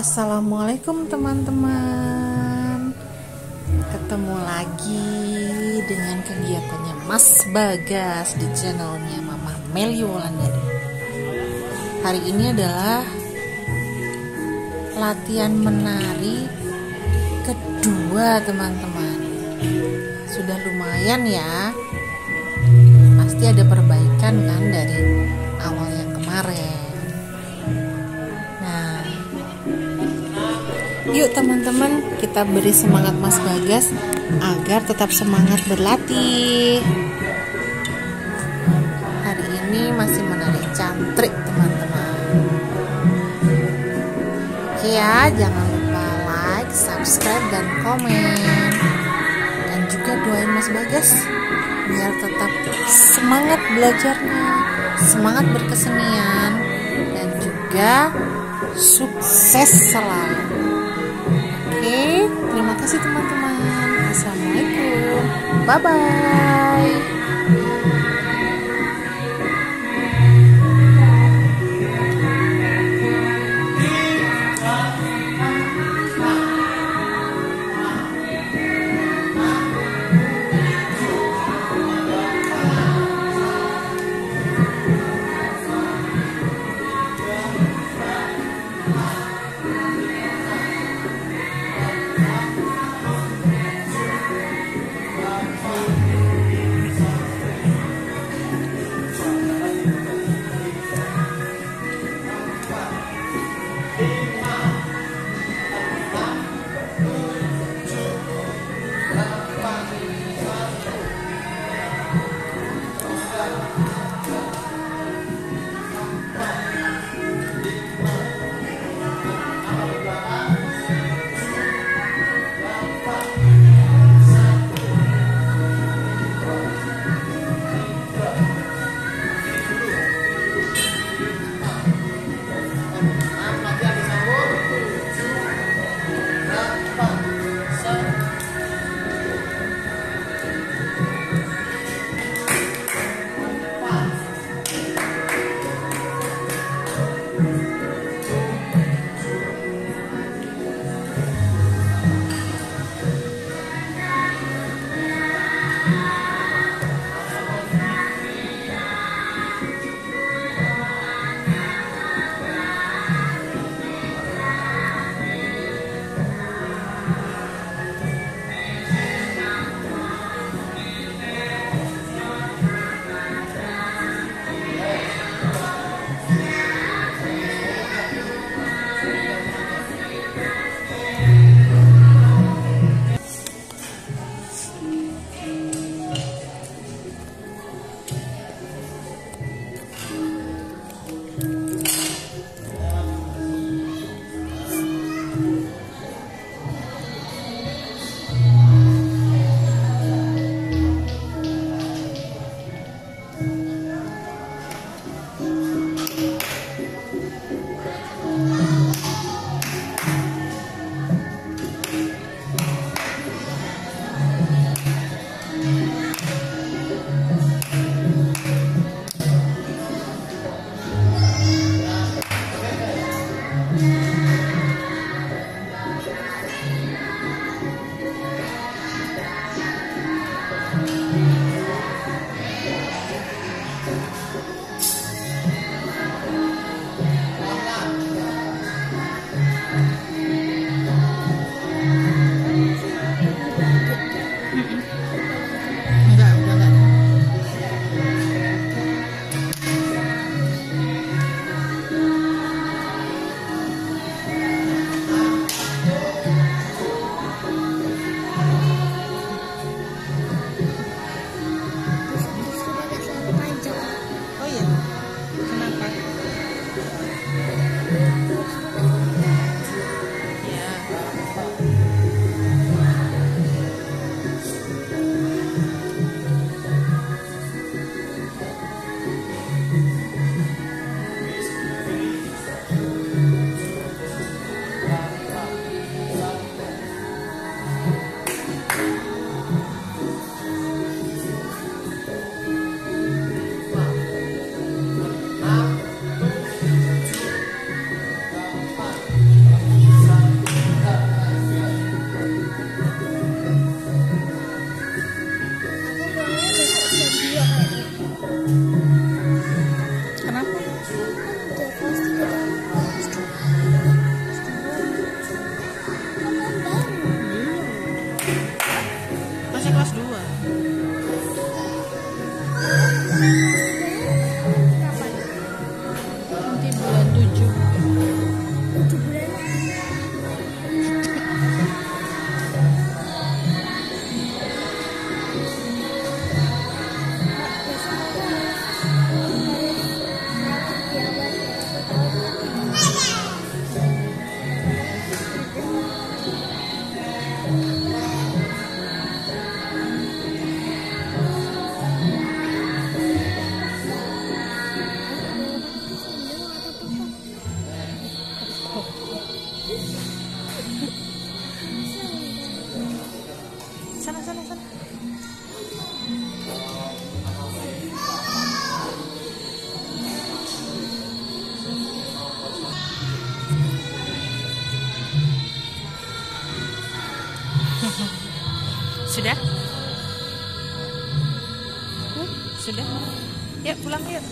Assalamualaikum teman-teman. Ketemu lagi dengan kegiatannya Mas Bagas di channelnya Mama Meli Wulandari Hari ini adalah latihan menari kedua teman-teman. Sudah lumayan ya. Pasti ada perbaikan kan dari awal yang kemarin Yuk teman-teman, kita beri semangat Mas Bagas agar tetap semangat berlatih. Hari ini masih menari cantrik teman-teman. Oke ya, jangan lupa like, subscribe, dan komen. Dan juga doain Mas Bagas biar tetap semangat belajarnya, semangat berkesenian, dan juga sukses selalu. Terima kasih teman-teman. Assalamualaikum. Bye Mm-mm. Sudah? Sudah? Yuk pulang yuk.